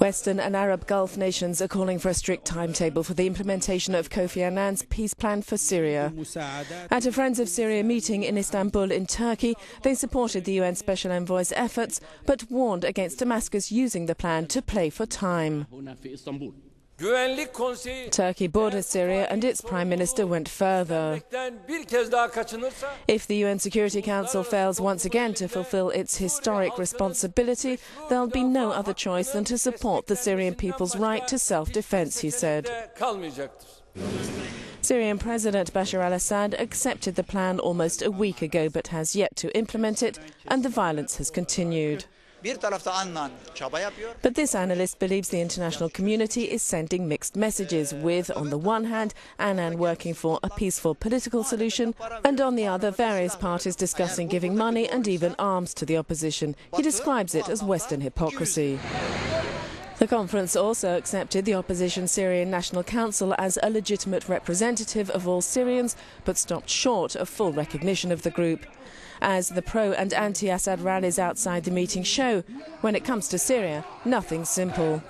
Western and Arab Gulf nations are calling for a strict timetable for the implementation of Kofi Annan's peace plan for Syria. At a Friends of Syria meeting in Istanbul in Turkey, they supported the UN Special Envoy's efforts but warned against Damascus using the plan to play for time. Turkey borders Syria and its prime minister went further. Ekten bir kez daha kaçınırsa If the UN Security Council fails once again to fulfill its historic responsibility, there'll be no other choice than to support the Syrian people's right to self-defense, he said. Syrian President Bashar al-Assad accepted the plan almost a week ago but has yet to implement it and the violence has continued. But this analyst believes the international community is sending mixed messages, with, on the one hand, Annan working for a peaceful political solution, and on the other, various parties discussing giving money and even arms to the opposition. He describes it as Western hypocrisy. The conference also accepted the opposition Syrian National Council as a legitimate representative of all Syrians, but stopped short of full recognition of the group. As the pro and anti Assad rallies outside the meeting show, when it comes to Syria, nothing's simple.